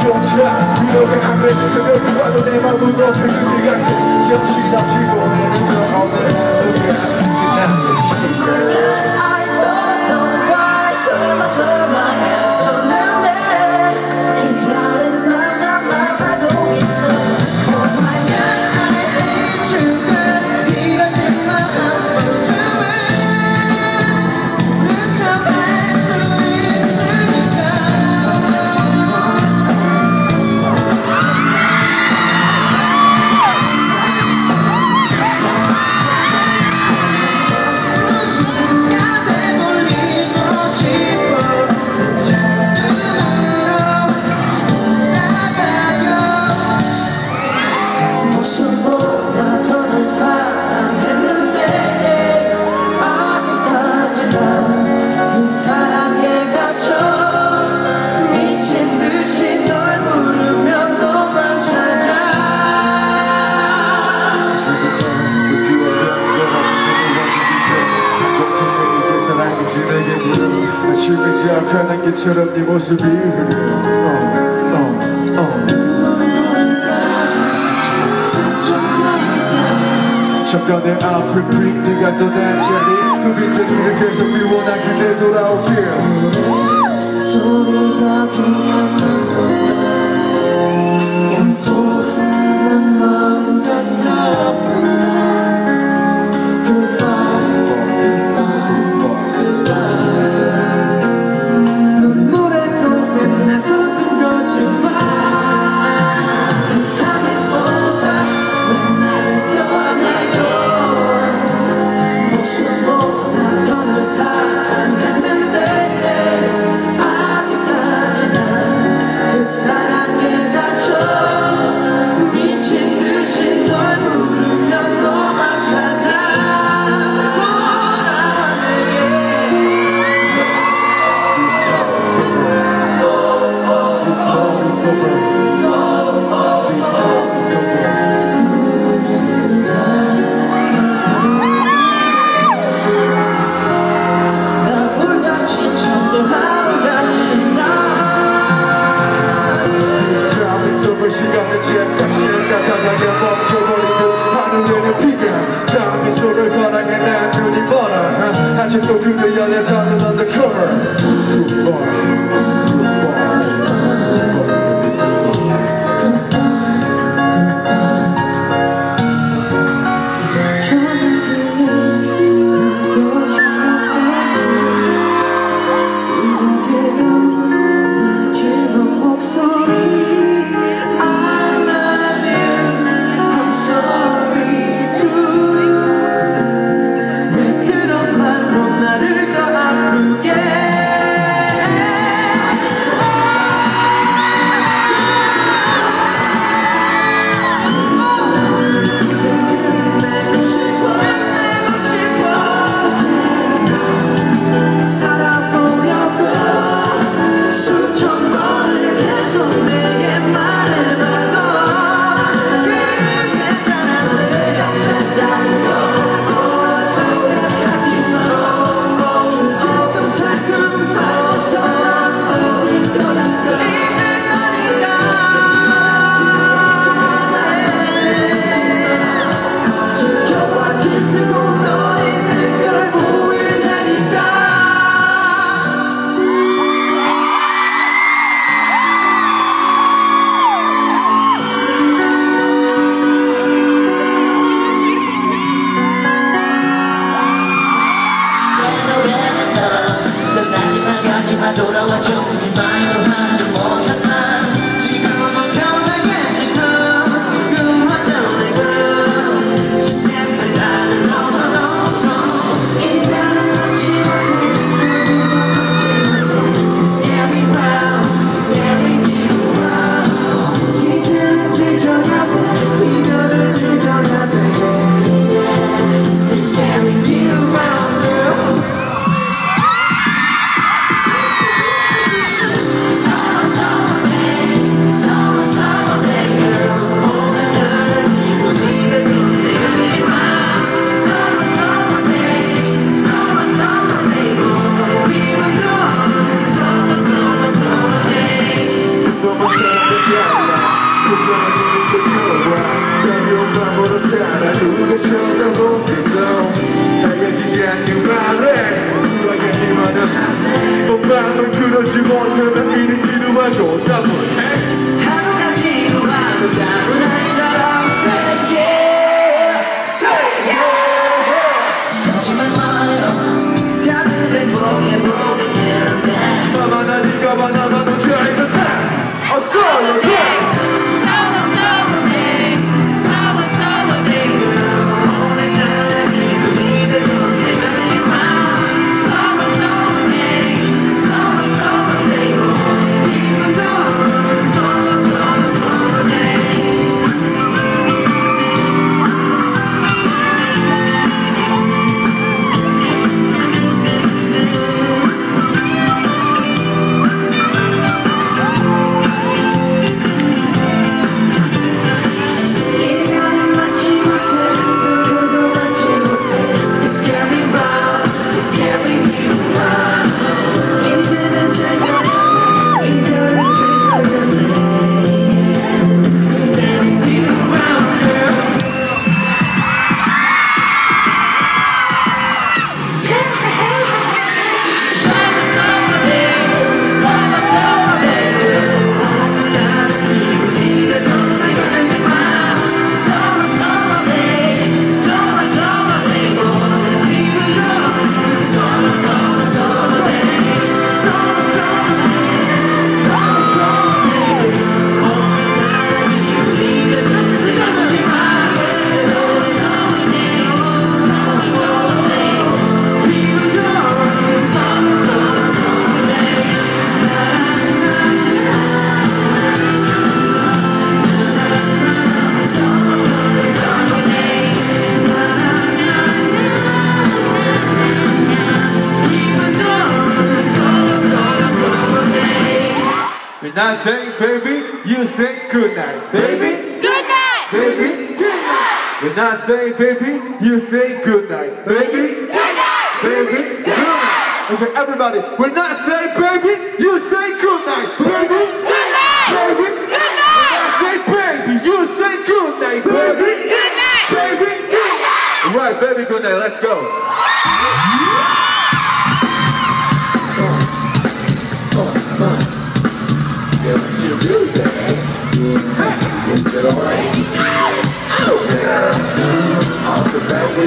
wciąż ja Bilowy agresji, sobie wykładę, nie ma długo, czy wybiegajcie Wciąż i na przykład, nie tylko one é o quê? Solidão que Not saying baby, you say good night. Baby, good night. Baby, good night. We're not saying baby, you say good night. Baby, good night. Baby, good night. Okay, everybody, we're not saying baby, you say good night. Baby, good night. Baby, good night. We're not saying baby, you say good night. Baby, good night. Baby, good night. Right, baby, good night. Let's go. the brains Yeah, off the back we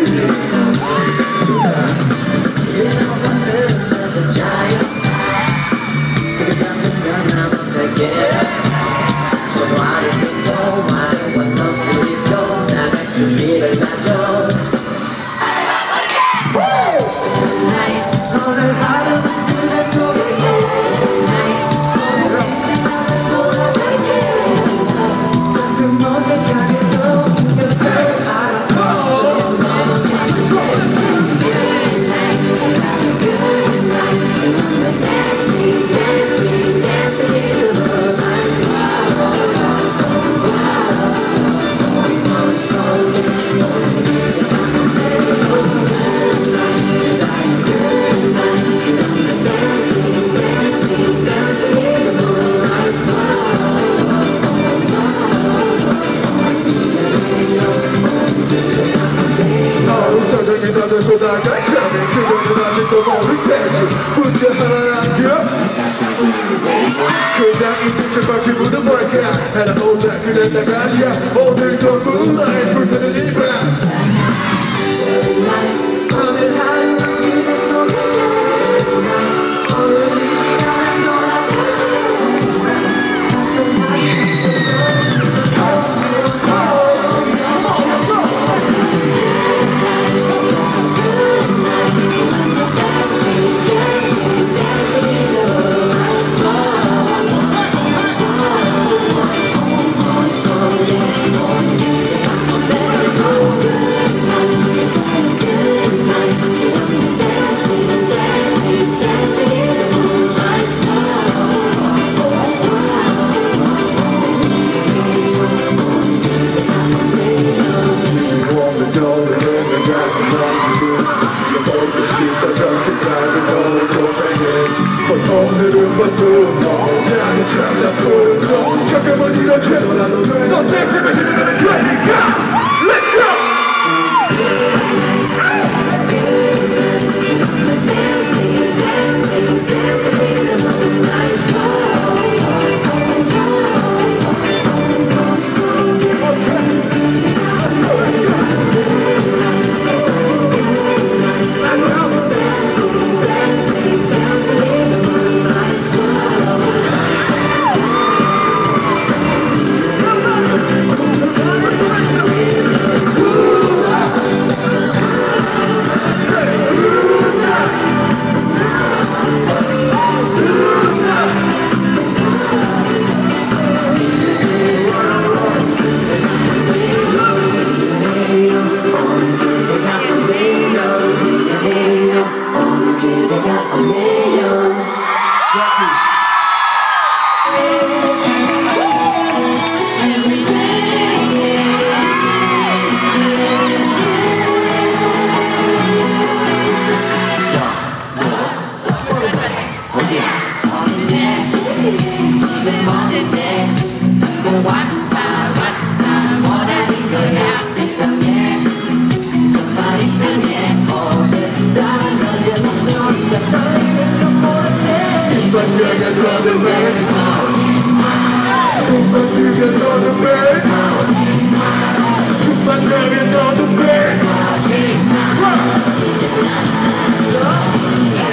Yeah.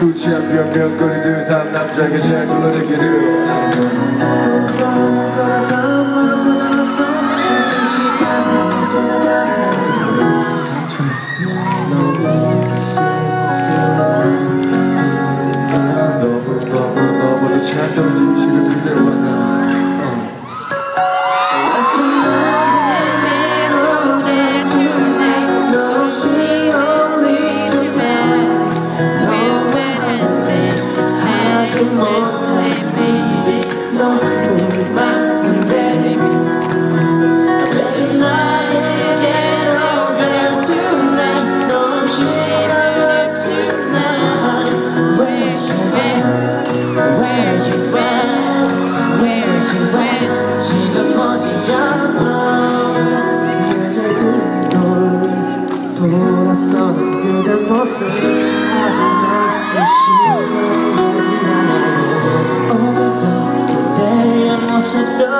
Gucci yapıyorum yok gördüğüm tam damca geçer kulağa giriyor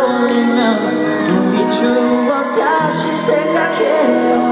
떠올리면 우리 추억 다시 생각해요.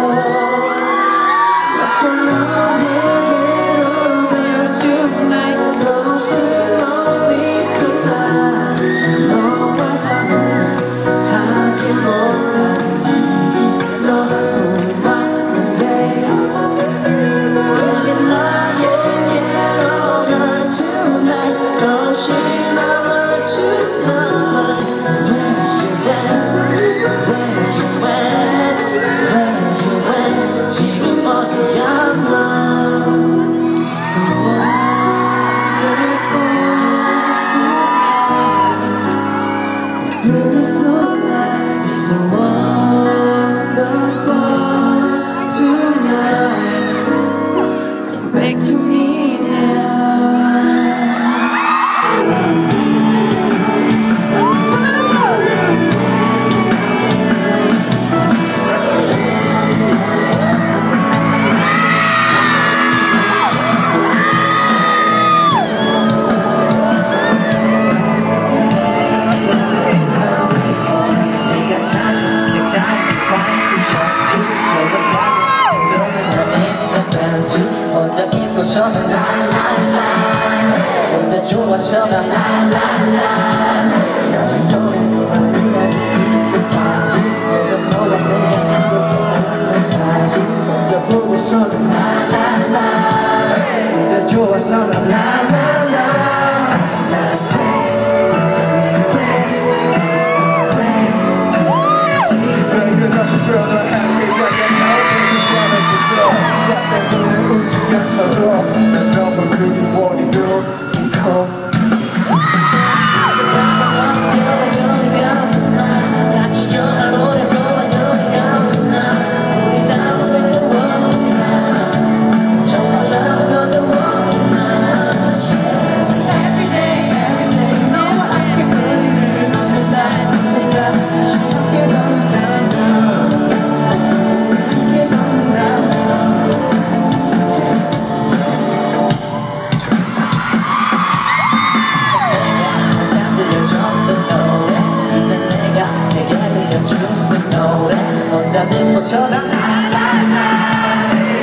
혼자 듣고 쳐다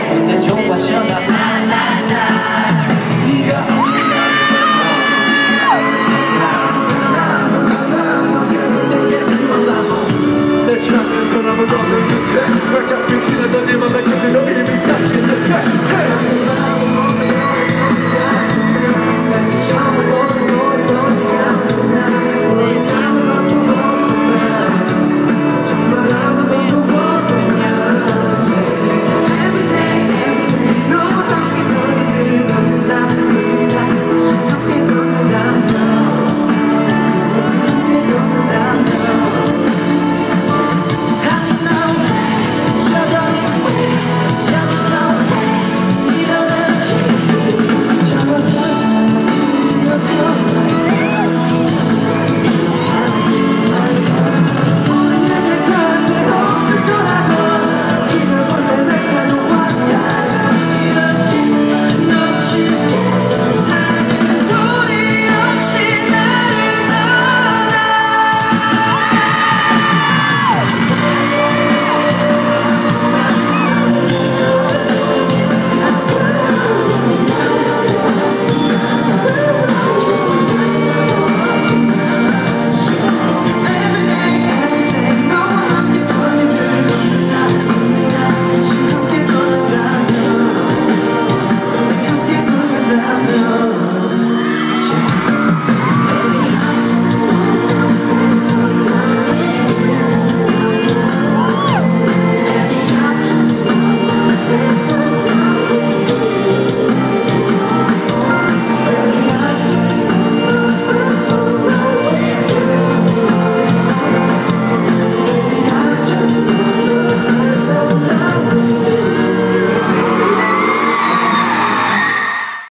언제 좀 마셔다. 네가 작은 사람은 없는 듯해 날 잡히 지나다니만 날 찾는 너의 밑에 닿는 듯해